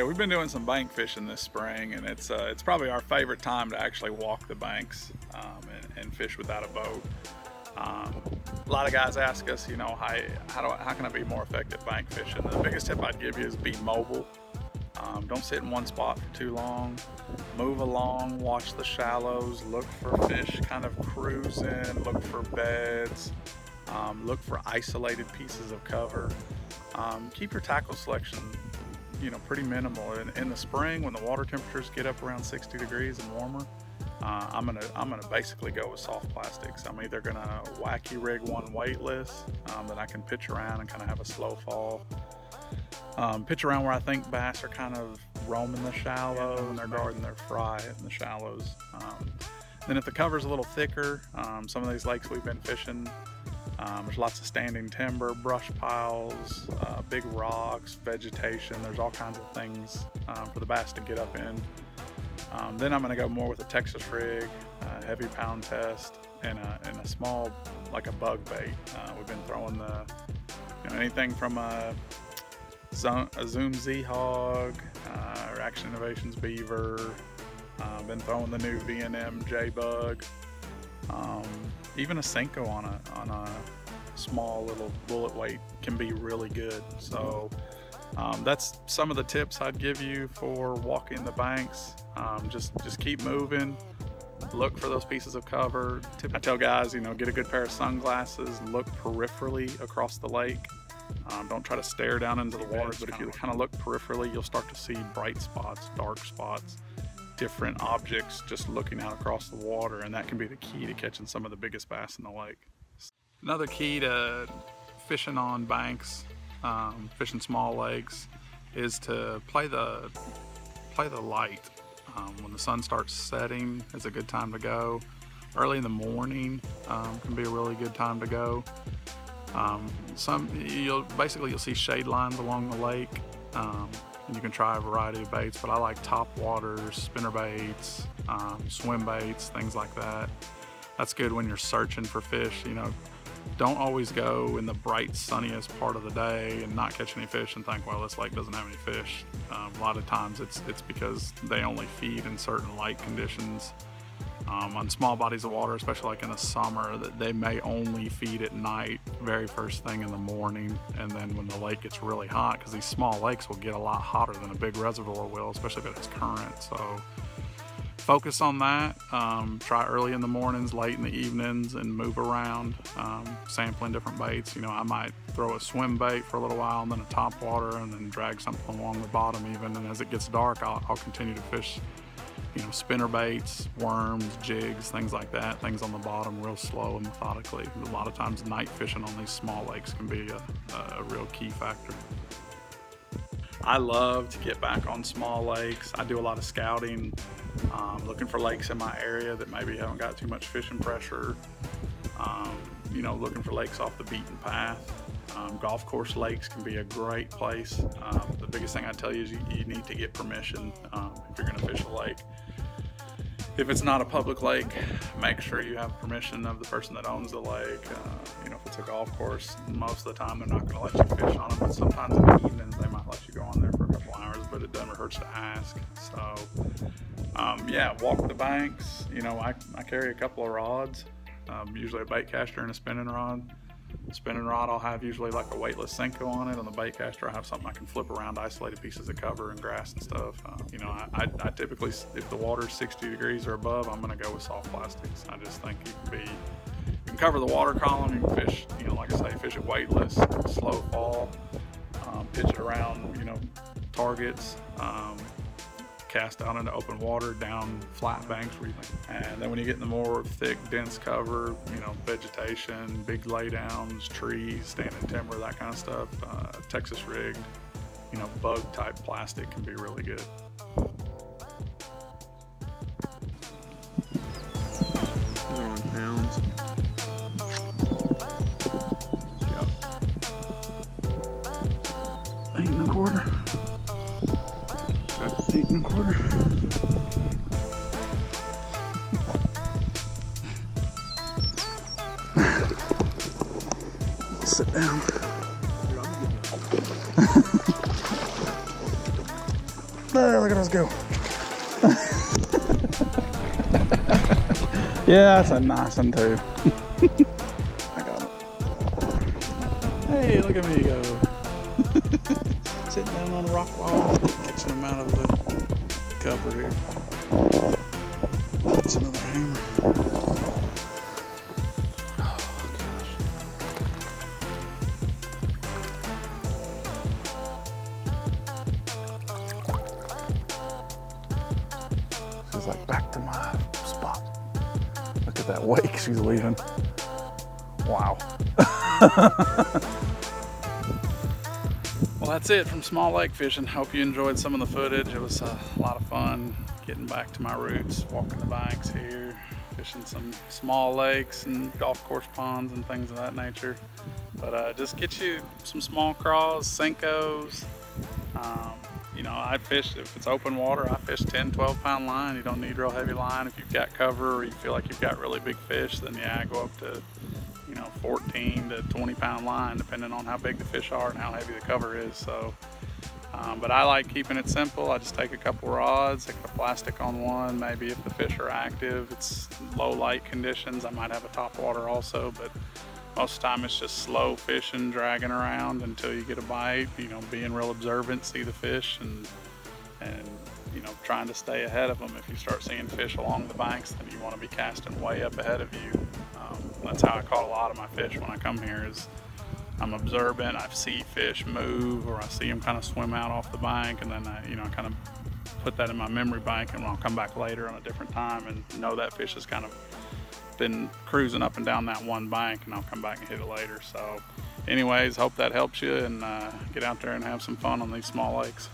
Hey, we've been doing some bank fishing this spring, and it's uh, it's probably our favorite time to actually walk the banks um, and, and, fish without a boat. Um, a lot of guys ask us, you know, how, how, do I, how can I be more effective bank fishing? The biggest tip I'd give you is be mobile. Um, don't sit in one spot for too long. Move along, watch the shallows, look for fish kind of cruising, look for beds, um, look for isolated pieces of cover. Um, keep your tackle selection you know, pretty minimal. In, in the spring, when the water temperatures get up around 60 degrees and warmer, uh, I'm gonna I'm gonna basically go with soft plastics. I'm either gonna wacky rig one weightless um, that I can pitch around and kind of have a slow fall. Um, pitch around where I think bass are kind of roaming the shallow and they're guarding their fry in the shallows. Um, then if the cover's a little thicker, um, some of these lakes we've been fishing, um, there's lots of standing timber, brush piles, uh, big rocks, vegetation. There's all kinds of things um, for the bass to get up in. Um, then I'm going to go more with a Texas rig, heavy pound test, and a, and a small, like a bug bait. Uh, we've been throwing the, you know, anything from a, a Zoom Z hog, uh, or Reaction Innovations beaver. Uh, been throwing the new V&M J bug. Um, even a Senko on a on a small little bullet weight can be really good. So um, that's some of the tips I'd give you for walking the banks. Um, just just keep moving. Look for those pieces of cover. I tell guys, you know, get a good pair of sunglasses. Look peripherally across the lake. Um, don't try to stare down into the water, but if you kind of look peripherally, you'll start to see bright spots, dark spots different objects just looking out across the water and that can be the key to catching some of the biggest bass in the lake. Another key to fishing on banks, um, fishing small lakes, is to play the play the light. Um, when the sun starts setting is a good time to go. Early in the morning um, can be a really good time to go. Um, some you'll basically you'll see shade lines along the lake. Um, and you can try a variety of baits, but I like top waters, spinner baits, um, swim baits, things like that. That's good when you're searching for fish. You know, don't always go in the bright, sunniest part of the day and not catch any fish and think, well, this lake doesn't have any fish. Um, a lot of times it's, it's because they only feed in certain light conditions um, on small bodies of water, especially like in the summer, that they may only feed at night, very first thing in the morning, and then when the lake gets really hot, because these small lakes will get a lot hotter than a big reservoir will, especially if it's current. So focus on that. Um, try early in the mornings, late in the evenings, and move around, um, sampling different baits. You know, I might throw a swim bait for a little while, and then a top water, and then drag something along the bottom even. And as it gets dark, I'll, I'll continue to fish you know, spinner baits, worms, jigs, things like that, things on the bottom real slow and methodically. A lot of times night fishing on these small lakes can be a, a real key factor. I love to get back on small lakes. I do a lot of scouting, um, looking for lakes in my area that maybe haven't got too much fishing pressure. Um, you know, looking for lakes off the beaten path. Um, golf course lakes can be a great place. Um, the biggest thing I tell you is you, you need to get permission um, if you're going to fish a lake. If it's not a public lake, make sure you have permission of the person that owns the lake. Uh, you know, if it's a golf course, most of the time they're not going to let you fish on them, but sometimes in the evenings they might let you yeah, walk the banks. You know, I, I carry a couple of rods, um, usually a bait caster and a spinning rod spinning rod I'll have usually like a weightless Senko on it. On the bait caster I have something I can flip around isolated pieces of cover and grass and stuff. Uh, you know, I, I, I, typically, if the water's 60 degrees or above, I'm gonna go with soft plastics. I just think you can be, you can cover the water column, you can fish, you know, like I say, fish it weightless, slow fall, um, pitch it around, you know, targets. Um, cast out into open water down flat banks where you think. And then when you get in the more thick, dense cover, you know, vegetation, big laydowns, trees, standing timber, that kind of stuff, uh, Texas rig, you know, bug type plastic can be really good. Sit down. There, look at us go. yeah, that's a nice one too. I got him. Hey, look at me go. Sitting down on a rock wall, catching him out of the cover here. That's another hammer. She's like, back to my spot. Look at that wake she's leaving. Wow. well, that's it from small lake fishing. Hope you enjoyed some of the footage. It was a lot of fun getting back to my roots, walking the banks here, fishing some small lakes and golf course ponds and things of that nature. But uh, just get you some small craws, Senkos, um, you know, I fish, if it's open water, I fish 10, 12 pound line. You don't need real heavy line. If you've got cover or you feel like you've got really big fish, then yeah, I go up to, you know, 14 to 20 pound line, depending on how big the fish are and how heavy the cover is. So, um, but I like keeping it simple. I just take a couple rods, take a plastic on one. Maybe if the fish are active, it's low light conditions. I might have a top water also, but most of the time it's just slow fishing, dragging around until you get a bite, you know, being real observant, see the fish and, and, you know, trying to stay ahead of them. If you start seeing fish along the banks, then you want to be casting way up ahead of you. Um, that's how I caught a lot of my fish when I come here is I'm observant, I see fish move or I see them kind of swim out off the bank and then I, you know, I kind of put that in my memory bank and I'll come back later on a different time and know that fish is kind of been cruising up and down that one bank and I'll come back and hit it later. So anyways, hope that helps you and uh, get out there and have some fun on these small lakes.